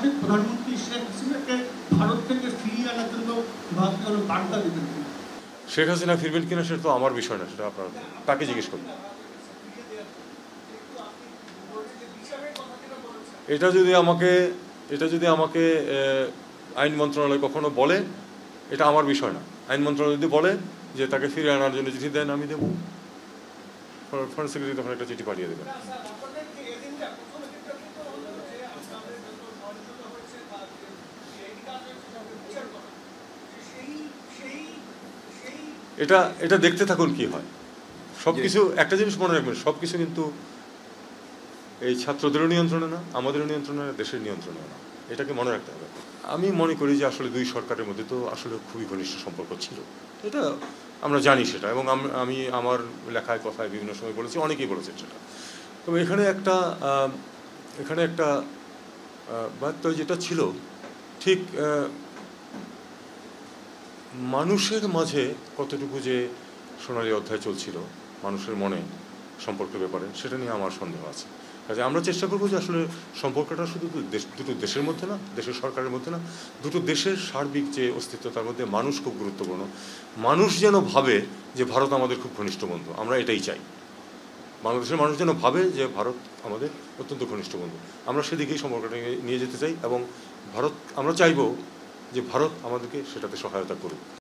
সাবেক প্রধানমন্ত্রী শেখ হাসিনাকে ভারত থেকে ফিরিয়ে আনার জন্য ভারতীয় বার্তা দেবেন শেখ হাসিনা ফিরবেন কিনা সেটা তো আমার বিষয় না, সেটা আপনার তাকে জিজ্ঞেস করুন। এটা যদি আমাকে এটা যদি আমাকে আইন মন্ত্রণালয় কখনো বলে, এটা আমার বিষয় না। আইন মন্ত্রণালয় যদি বলে যে তাকে ফিরে আনার জন্য চিঠি দেন, আমি দেবো। ফরেন সেক্রেটারি তখন একটা চিঠি পাঠিয়ে দেবেন। এটা এটা দেখতে থাকুন কি হয়। সব কিছু একটা জিনিস মনে রাখবেন সব কিছু কিন্তু এই ছাত্রদেরও নিয়ন্ত্রণে না আমাদেরও নিয়ন্ত্রণে না দেশের নিয়ন্ত্রণে না। এটাকে মনে রাখতে হবে। আমি মনে করি যে আসলে দুই সরকারের মধ্যে তো আসলে খুবই ঘনিষ্ঠ সম্পর্ক ছিল। এটা আমরা জানি সেটা এবং আমি আমার লেখায় কথায় বিভিন্ন সময় বলেছি অনেকেই বলেছেন সেটা। তবে এখানে একটা এখানে একটা বার্তা যেটা ছিল ঠিক মানুষের মাঝে কতটুকু যে সোনালী অধ্যায় চলছিল, মানুষের মনে সম্পর্কের ব্যাপারে, সেটা নিয়ে আমার সন্দেহ আছে। কাজে আমরা চেষ্টা করব যে আসলে সম্পর্কটা শুধু দেশ, দুটো দেশের মধ্যে না, দেশের সরকারের মধ্যে না, দুটো দেশের সার্বিক যে অস্তিত্ব তার মধ্যে মানুষ খুব গুরুত্বপূর্ণ। মানুষ যেন ভাবে যে ভারত আমাদের খুব ঘনিষ্ঠ বন্ধু, আমরা এটাই চাই। বাংলাদেশের মানুষ যেন ভাবে যে ভারত আমাদের অত্যন্ত ঘনিষ্ঠ বন্ধু। আমরা সেদিকেই সম্পর্কটা নিয়ে- যেতে চাই এবং ভারত, আমরা চাইব যে ভারত আমাদেরকে সেটাতে সহায়তা করুক।